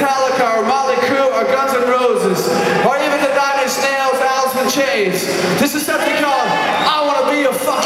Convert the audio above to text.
Metallica or Motley Crue or Guns N' Roses or even the Nine Inch Nails, Alice in Chains. This is something called I Want to Be a Fuck.